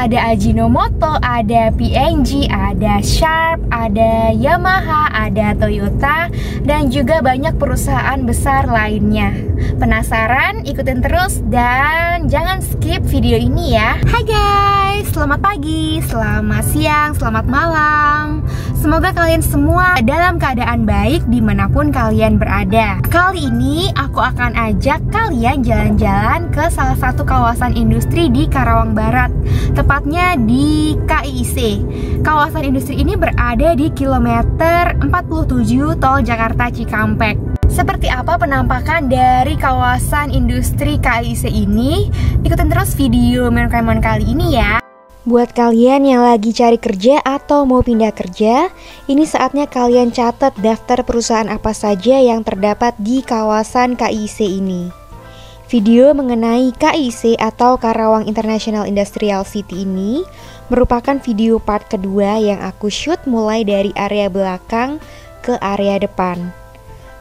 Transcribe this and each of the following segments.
ada Ajinomoto, ada PNG, ada Sharp, ada Yamaha, ada Toyota, dan juga banyak perusahaan besar lainnya. Penasaran? Ikutin terus dan jangan skip video ini ya. Hai guys, selamat pagi, selamat siang, selamat malam. Semoga kalian semua dalam keadaan baik di mana pun kalian berada. Kali ini aku akan ajak kalian jalan-jalan ke salah satu kawasan industri di Karawang Barat tepatnya di KIIC. Kawasan industri ini berada di kilometer 47 Tol Jakarta Cikampek. Seperti apa penampakan dari kawasan industri KIIC ini? Ikutin terus video Menkremon kali ini ya. Buat kalian yang lagi cari kerja atau mau pindah kerja, ini saatnya kalian catat daftar perusahaan apa saja yang terdapat di kawasan KIC ini. Video mengenai KIC atau Karawang International Industrial City ini merupakan video part kedua yang aku shoot mulai dari area belakang ke area depan.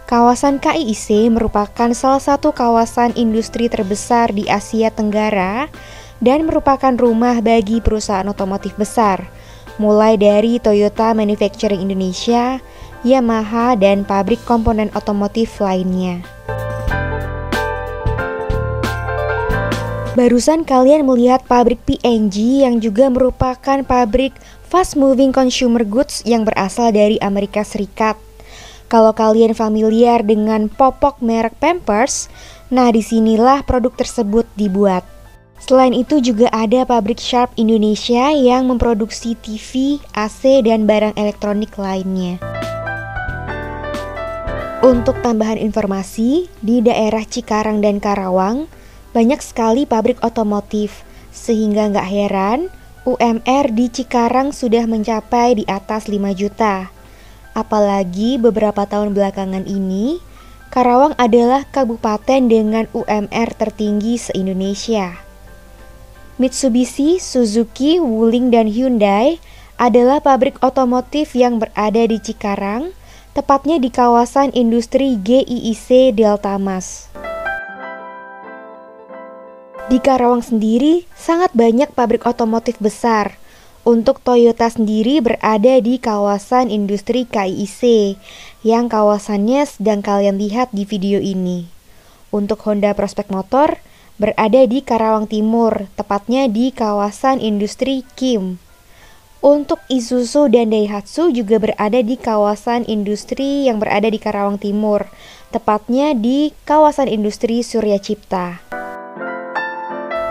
Kawasan KIC merupakan salah satu kawasan industri terbesar di Asia Tenggara dan merupakan rumah bagi perusahaan otomotif besar, mulai dari Toyota Manufacturing Indonesia, Yamaha, dan pabrik komponen otomotif lainnya. Barusan kalian melihat pabrik PNG yang juga merupakan pabrik fast moving consumer goods yang berasal dari Amerika Serikat. Kalau kalian familiar dengan popok merek Pampers, nah di sinilah produk tersebut dibuat. Selain itu juga ada pabrik Sharp Indonesia yang memproduksi TV, AC, dan barang elektronik lainnya. Untuk tambahan informasi, di daerah Cikarang dan Karawang, banyak sekali pabrik otomotif, sehingga nggak heran UMR di Cikarang sudah mencapai di atas 5 juta. Apalagi beberapa tahun belakangan ini, Karawang adalah kabupaten dengan UMR tertinggi se-Indonesia. Mitsubishi, Suzuki, Wuling, dan Hyundai adalah pabrik otomotif yang berada di Cikarang, tepatnya di kawasan industri GIIC Delta Mas. Di Karawang sendiri sangat banyak pabrik otomotif besar. Untuk Toyota sendiri berada di kawasan industri KIC yang kawasannya sedang kalian lihat di video ini. Untuk Honda Prospect Motor berada di Karawang Timur, tepatnya di kawasan industri Kim. Untuk Isuzu dan Daihatsu juga berada di kawasan industri yang berada di Karawang Timur, tepatnya di kawasan industri Surya Cipta.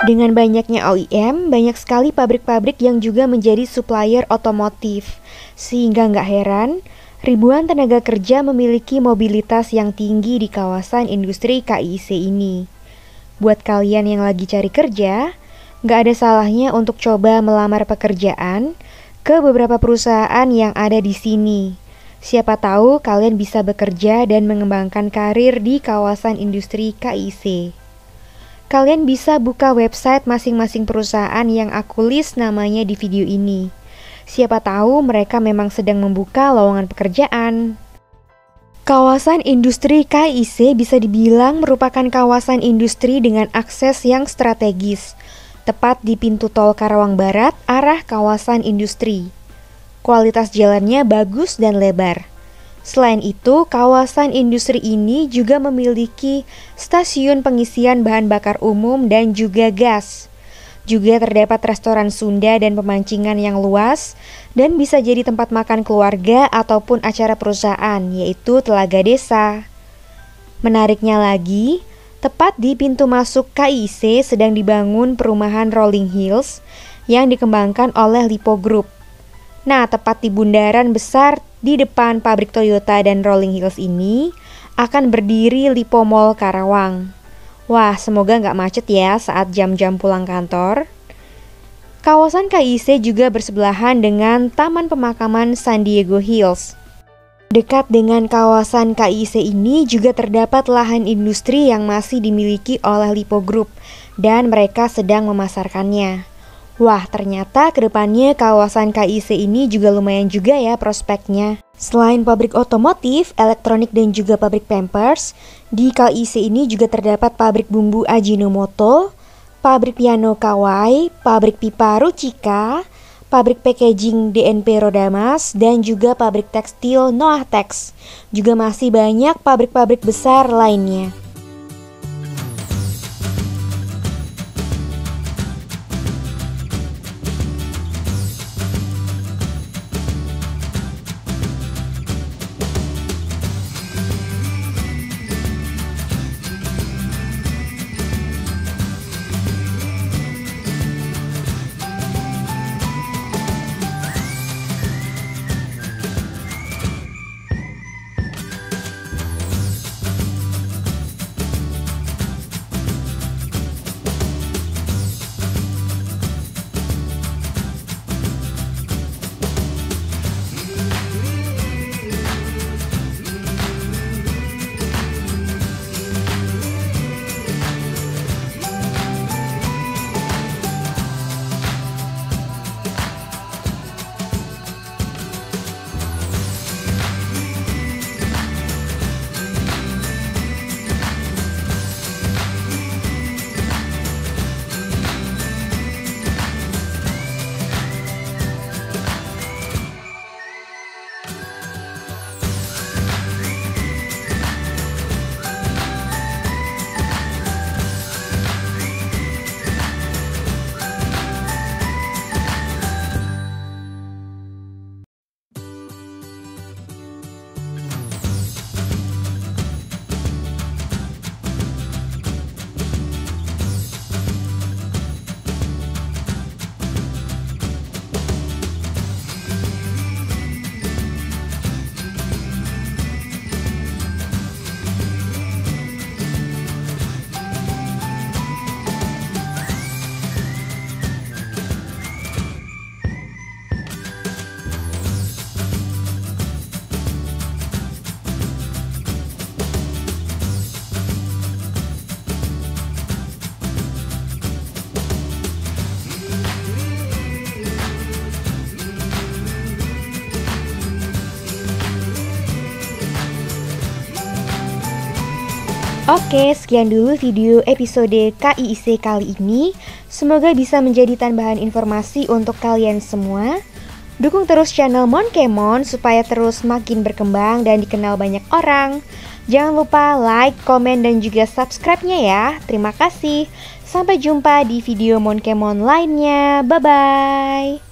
Dengan banyaknya OEM, banyak sekali pabrik-pabrik yang juga menjadi supplier otomotif. Sehingga nggak heran, ribuan tenaga kerja memiliki mobilitas yang tinggi di kawasan industri KIC ini. Buat kalian yang lagi cari kerja, nggak ada salahnya untuk coba melamar pekerjaan ke beberapa perusahaan yang ada di sini. Siapa tahu kalian bisa bekerja dan mengembangkan karir di kawasan industri KIC. Kalian bisa buka website masing-masing perusahaan yang aku list namanya di video ini. Siapa tahu mereka memang sedang membuka lowongan pekerjaan. Kawasan industri KIC bisa dibilang merupakan kawasan industri dengan akses yang strategis, tepat di pintu tol Karawang Barat arah kawasan industri. Kualitas jalannya bagus dan lebar. Selain itu, kawasan industri ini juga memiliki stasiun pengisian bahan bakar umum dan juga gas. Juga terdapat restoran Sunda dan pemancingan yang luas dan bisa jadi tempat makan keluarga ataupun acara perusahaan, yaitu Telaga Desa. Menariknya lagi, tepat di pintu masuk KIC sedang dibangun perumahan Rolling Hills yang dikembangkan oleh Lipo Group. Nah, tepat di bundaran besar di depan pabrik Toyota dan Rolling Hills ini akan berdiri Lipo Mall Karawang. Wah, semoga nggak macet ya saat jam-jam pulang kantor. Kawasan KIC juga bersebelahan dengan Taman Pemakaman San Diego Hills. Dekat dengan kawasan KIC ini juga terdapat lahan industri yang masih dimiliki oleh Lipo Group dan mereka sedang memasarkannya. Wah, ternyata ke depannya kawasan KIC ini juga lumayan juga ya prospeknya. Selain pabrik otomotif, elektronik dan juga pabrik Pampers, di KIC ini juga terdapat pabrik bumbu Ajinomoto, pabrik piano Kawai, pabrik pipa Rucika, pabrik packaging DNP Rodamas, dan juga pabrik tekstil Noah Tex. Juga masih banyak pabrik-pabrik besar lainnya. Oke, sekian dulu video episode KIIC kali ini. Semoga bisa menjadi tambahan informasi untuk kalian semua. Dukung terus channel Monkemon supaya terus makin berkembang dan dikenal banyak orang. Jangan lupa like, komen, dan juga subscribe-nya ya. Terima kasih. Sampai jumpa di video Monkemon lainnya. Bye-bye.